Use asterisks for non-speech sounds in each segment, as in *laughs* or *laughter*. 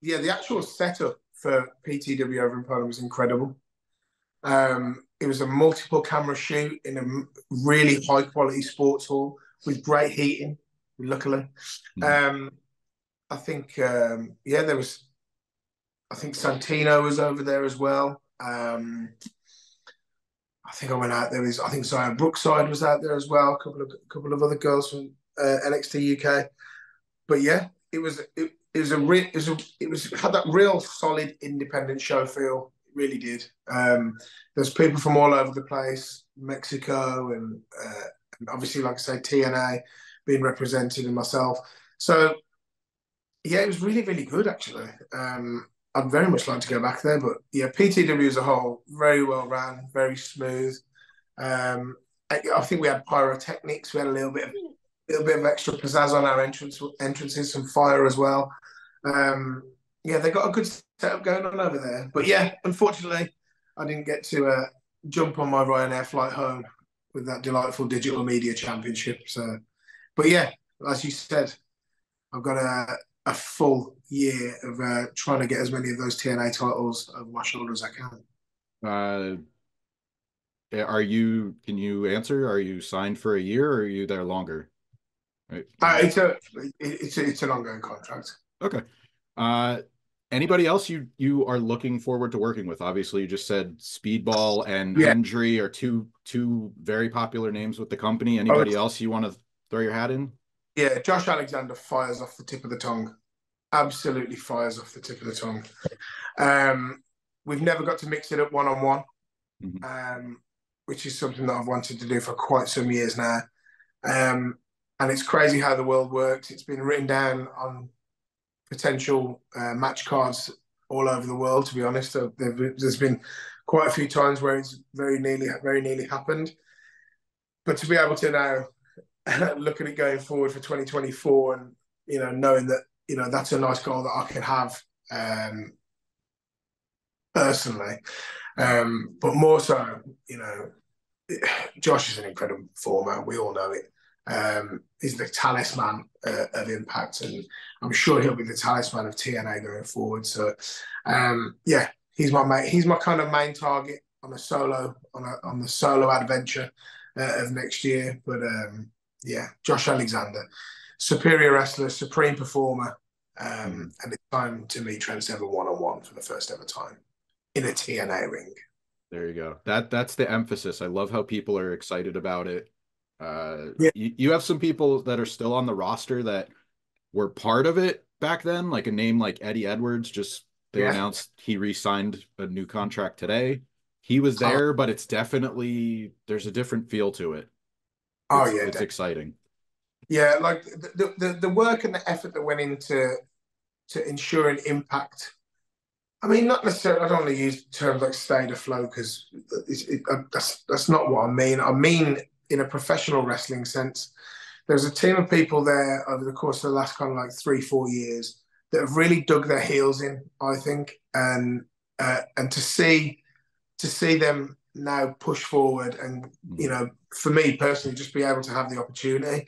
yeah, the actual setup for PTW over in Poland was incredible. Um, it was a multiple camera shoot in a really high quality sports hall with great heating, luckily. Mm. Um, I think, um, yeah, there was, I think Santino was over there as well. Um, I think I went out there. Was, I think Xia Brookside was out there as well. A couple of a couple of other girls from uh, NXT UK. But yeah, it was it, it was a real it it was had that real solid independent show feel. It really did. Um, there's people from all over the place, Mexico, and, uh, and obviously, like I say, TNA being represented, and myself. So yeah, it was really really good actually. Um, I'd very much like to go back there, but yeah, PTW as a whole, very well ran, very smooth. Um, I, think we had pyrotechnics. We had a little bit of little bit of extra pizzazz on our entrance entrances, some fire as well. Um, yeah, they got a good setup going on over there. But yeah, unfortunately, I didn't get to uh, jump on my Ryanair flight home with that delightful digital media championship. So, but yeah, as you said, I've got a, a full year of uh, trying to get as many of those TNA titles over my shoulder as I can. Uh, are you? Can you answer? Are you signed for a year, or are you there longer? Right. Uh, it's a it's a, it's an ongoing contract. Okay. Uh, anybody else you you are looking forward to working with? Obviously, you just said Speedball and yeah. Hendry are two two very popular names with the company. Anybody oh, else you want to throw your hat in? Yeah, Josh Alexander fires off the tip of the tongue. Absolutely fires off the tip of the tongue. Um, we've never got to mix it up one on one, um, which is something that I've wanted to do for quite some years now. Um, and it's crazy how the world works. It's been written down on potential uh, match cards all over the world. To be honest, so there's been quite a few times where it's very nearly, very nearly happened. But to be able to now *laughs* look at it going forward for 2024, and you know, knowing that you know that's a nice goal that I can have um, personally, um, but more so, you know, *sighs* Josh is an incredible performer. We all know it. Um, he's the talisman uh, of Impact, and I'm sure he'll be the talisman of TNA going forward. So, um, yeah, he's my mate. He's my kind of main target on a solo on a on the solo adventure uh, of next year. But um, yeah, Josh Alexander, superior wrestler, supreme performer, um, and it's time to meet Trent Seven one on one for the first ever time in a TNA ring. There you go. That that's the emphasis. I love how people are excited about it. Uh, yeah. you, you have some people that are still on the roster that were part of it back then, like a name like Eddie Edwards. Just they yeah. announced he re-signed a new contract today. He was oh. there, oh. but it's definitely there's a different feel to it. Oh it's, yeah, it's exciting. Yeah, like the, the the work and the effort that went into to ensure an impact. I mean, not necessarily. I don't want to use terms like "stay afloat" because it, that's that's not what I mean. I mean in a professional wrestling sense. There's a team of people there over the course of the last kind of like three, four years that have really dug their heels in, I think, and uh, and to see to see them now push forward, and you know, for me personally, just be able to have the opportunity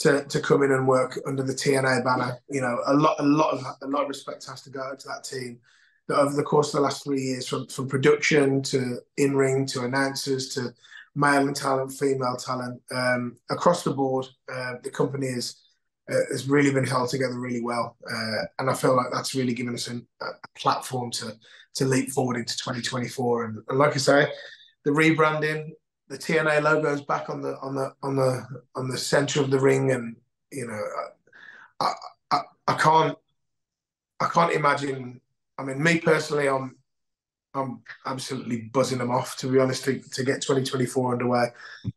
to, to come in and work under the TNA banner, you know, a lot a lot of a lot of respect has to go to that team. That over the course of the last three years, from from production to in ring to announcers to male and talent, female talent um, across the board. Uh, the company is uh, has really been held together really well, uh, and I feel like that's really given us an, a platform to to leap forward into 2024. And, and, like I say, the rebranding, the TNA logo is back on the on the on the on the center of the ring, and you know, I I, I can't I can't imagine. I mean, me personally, I'm I'm absolutely buzzing them off, to be honest, to, to get 2024 underway.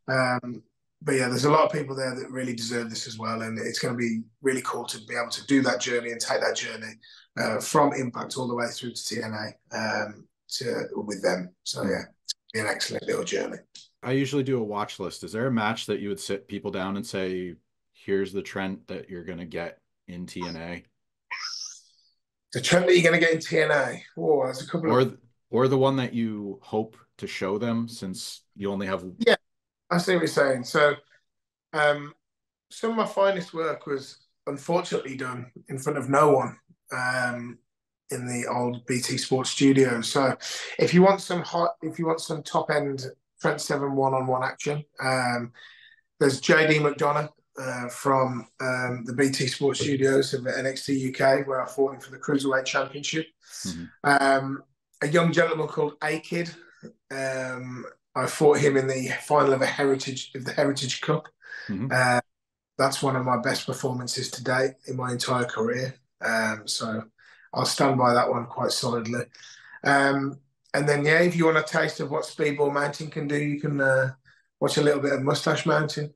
Um, but yeah, there's a lot of people there that really deserve this as well, and it's going to be really cool to be able to do that journey and take that journey uh, from Impact all the way through to TNA um, to with them. So yeah, it's be an excellent little journey. I usually do a watch list. Is there a match that you would sit people down and say, "Here's the trend that you're going to get in TNA"? The trend that you're going to get in TNA. Oh, there's a couple or, of or the one that you hope to show them since you only have yeah i see what you're saying so um some of my finest work was unfortunately done in front of no one um in the old BT Sports studio. So if you want some hot, if you want some top end Trent Seven one on one action, um, there's JD McDonagh uh, from um, the BT Sports Studios of NXT UK, where I fought him for the Cruiserweight Championship. Mm-hmm. Um, a young gentleman called A Kid. Um, I fought him in the final of a Heritage of the Heritage Cup. Mm-hmm. Uh, that's one of my best performances to date in my entire career. Um, so I'll stand by that one quite solidly. Um, and then, yeah, if you want a taste of what Speedball Mountain can do, you can uh, watch a little bit of Mustache Mountain.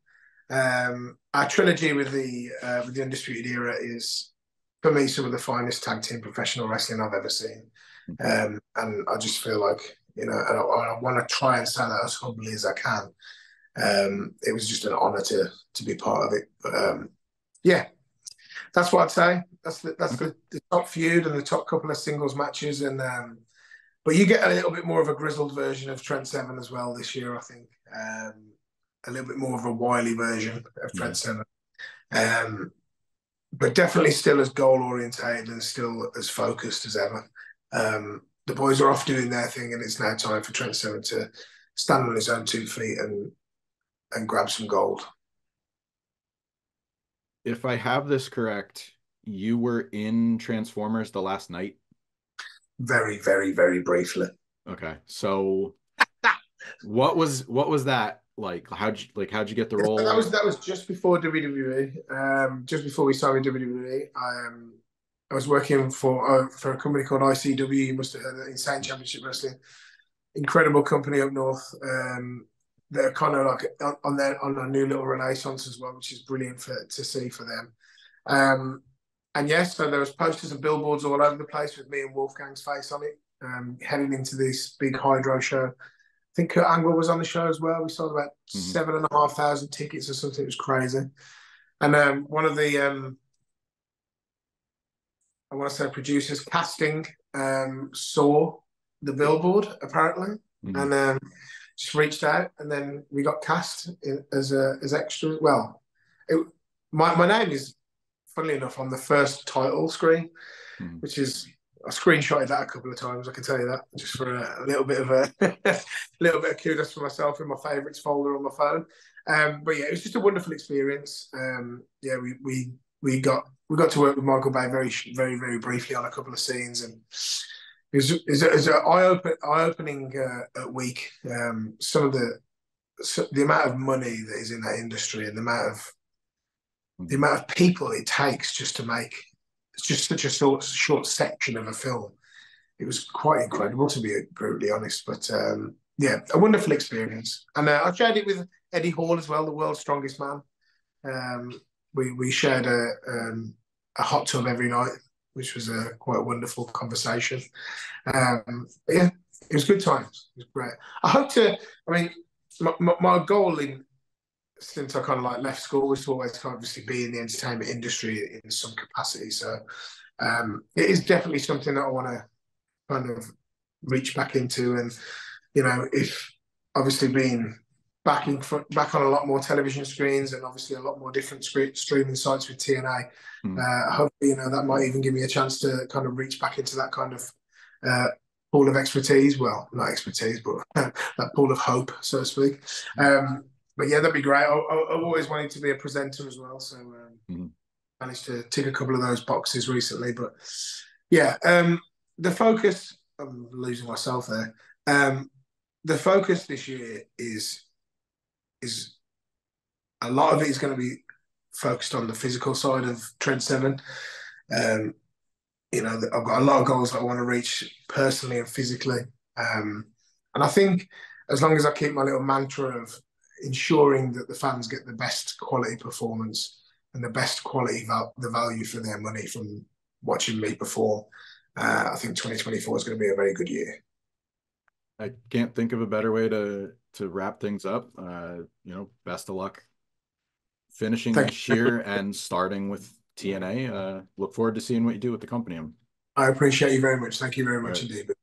Um, our trilogy with the uh, with the Undisputed Era is, for me, some of the finest tag team professional wrestling I've ever seen. Um, and I just feel like, you know, and I, I want to try and say that as humbly as I can. Um, it was just an honor to to be part of it. But um, yeah, that's what I'd say. That's the, that's the, the, top feud and the top couple of singles matches, and um, but you get a little bit more of a grizzled version of Trent Seven as well this year. I think um, a little bit more of a wily version of Trent Seven, um, but definitely still as goal orientated and still as focused as ever. Um, the boys are off doing their thing, and it's now time for Trent Seven to stand on his own two feet and and grab some gold. If I have this correct, you were in Transformers The Last Knight. Very, very, very briefly. Okay, so *laughs* what was what was that like? How'd you like? How'd you get the role? That was that was just before WWE. Um, just before we started WWE, I um, I was working for uh, for a company called ICW. You must have heard of Insane Championship Wrestling. Incredible company up north. Um, they're kind of like on their on a new little renaissance as well, which is brilliant for to see for them. Um, and yes, so there was posters and billboards all over the place with me and Wolfgang's face on it, um, heading into this big hydro show. I think Kurt Angle was on the show as well. We sold about mm-hmm. seven and a half thousand tickets or something. It was crazy. And um, one of the um, I want to say producers casting um, saw the billboard apparently, mm-hmm. and um, just reached out, and then we got cast in, as a as extra. Well, it, my my name is funnily enough on the first title screen, mm-hmm. which is I screenshotted that a couple of times. I can tell you that just for a, a little bit of a, a *laughs* little bit of kudos for myself in my favourites folder on my phone. Um, but yeah, it was just a wonderful experience. Um, yeah, we we we got we got to work with Michael Bay very very very briefly on a couple of scenes, and it was, it was, was an eye open eye opening uh, week. Um, some of the so the amount of money that is in that industry and the amount of the amount of people it takes just to make it's just such a short short section of a film. It was quite incredible to be brutally honest, but um, yeah, a wonderful experience. And uh, I shared it with Eddie Hall as well, the world's strongest man. Um, we we shared a um, a hot tub every night, which was a quite wonderful conversation. Um, yeah, it was good times. It was great. I hope to. I mean, my, my, my goal in since I kind of like left school was to always kind of obviously be in the entertainment industry in some capacity. So um, it is definitely something that I want to kind of reach back into. And you know, if obviously being back in back on a lot more television screens and obviously a lot more different streaming sites with TNA. Mm. Uh, hopefully, you know that might even give me a chance to kind of reach back into that kind of uh, pool of expertise. Well, not expertise, but *laughs* that pool of hope, so to speak. Um, but yeah, that'd be great. I, have always wanted to be a presenter as well, so um, mm. managed to tick a couple of those boxes recently. But yeah, um, the focus. I'm losing myself there. Um, the focus this year is is a lot of it is going to be focused on the physical side of Trent Seven. Um, you know, I've got a lot of goals that I want to reach personally and physically. Um, and I think as long as I keep my little mantra of ensuring that the fans get the best quality performance and the best quality val- the value for their money from watching me perform, uh, I think 2024 is going to be a very good year. I can't think of a better way to to wrap things up. Uh, you know, best of luck finishing Thank this year and starting with TNA. Uh, look forward to seeing what you do with the company. I appreciate you very much. Thank you very much right. indeed.